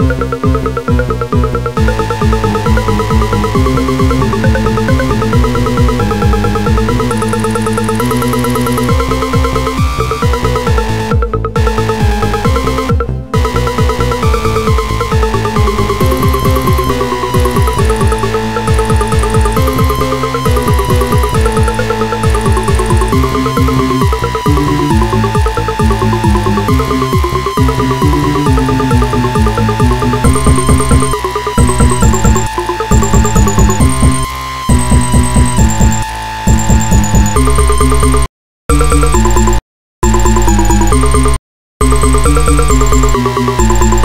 Música Thank